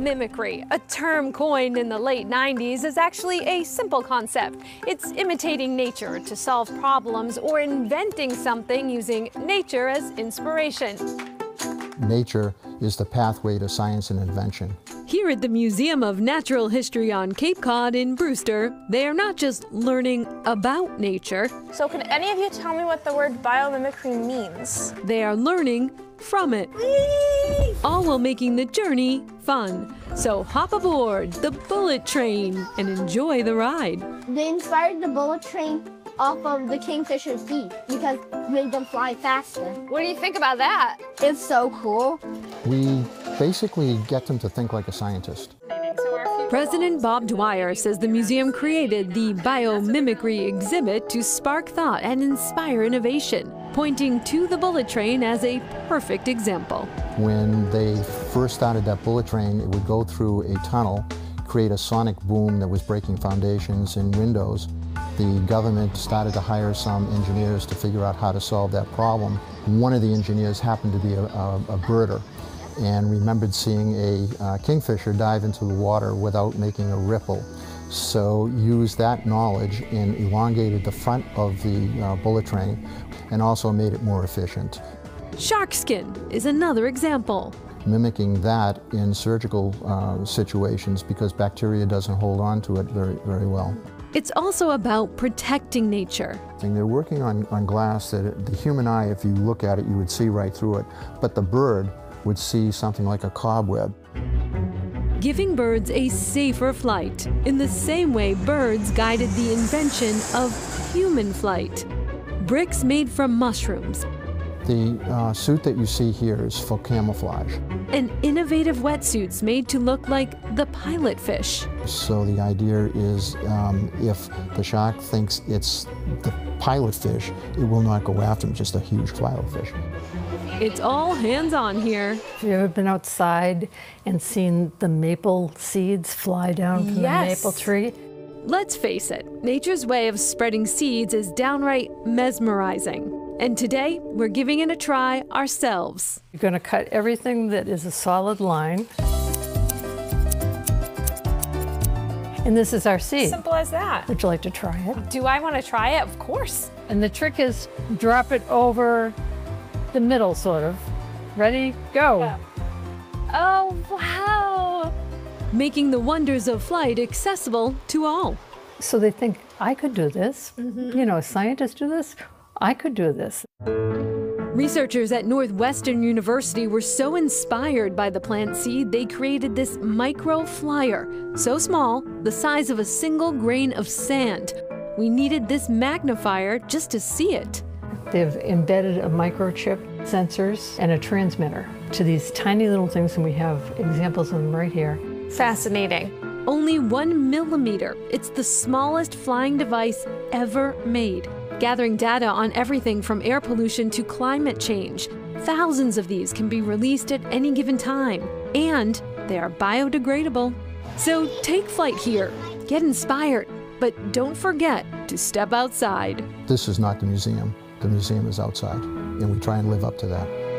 Biomimicry, a term coined in the late 90s, is actually a simple concept. It's imitating nature to solve problems or inventing something using nature as inspiration. Nature is the pathway to science and invention. Here at the Museum of Natural History on Cape Cod in Brewster, they are not just learning about nature. So can any of you tell me what the word biomimicry means? They are learning from it. Whee! All while making the journey fun. So hop aboard the bullet train and enjoy the ride. They inspired the bullet train off of the kingfisher's beak because it made them fly faster. What do you think about that? It's so cool. We basically get them to think like a scientist. President Bob Dwyer says the museum created the biomimicry exhibit to spark thought and inspire innovation, pointing to the bullet train as a perfect example. When they first started that bullet train, it would go through a tunnel, create a sonic boom that was breaking foundations and windows. The government started to hire some engineers to figure out how to solve that problem. One of the engineers happened to be a, a, a birder and remembered seeing a uh, kingfisher dive into the water without making a ripple. So used that knowledge and elongated the front of the uh, bullet train and also made it more efficient. Shark skin is another example. Mimicking that in surgical uh, situations because bacteria doesn't hold on to it very, very well. It's also about protecting nature. And they're working on, on glass that the human eye, if you look at it, you would see right through it. But the bird would see something like a cobweb. Giving birds a safer flight, in the same way birds guided the invention of human flight. Bricks made from mushrooms. The uh, suit that you see here is for camouflage. An innovative wetsuits made to look like the pilot fish. So the idea is um, if the shark thinks it's the pilot fish, it will not go after him, just a huge pilot fish. It's all hands on here. Have you ever been outside and seen the maple seeds fly down from yes. the maple tree? Let's face it, nature's way of spreading seeds is downright mesmerizing. And today, we're giving it a try ourselves. You're going to cut everything that is a solid line. And this is our seed. Simple as that. Would you like to try it? Do I want to try it? Of course. And the trick is drop it over the middle, sort of. Ready? Go. Yeah. Oh, wow. Making the wonders of flight accessible to all. So they think, I could do this. Mm -hmm. You know, scientists do this. I could do this. Researchers at Northwestern University were so inspired by the plant seed, they created this micro flyer, so small, the size of a single grain of sand. We needed this magnifier just to see it. They've embedded a microchip, sensors, and a transmitter to these tiny little things, and we have examples of them right here. Fascinating. Only one millimeter. It's the smallest flying device ever made, gathering data on everything from air pollution to climate change. Thousands of these can be released at any given time, and they are biodegradable. So take flight here, get inspired, but don't forget to step outside. This is not the museum. The museum is outside, and we try and live up to that.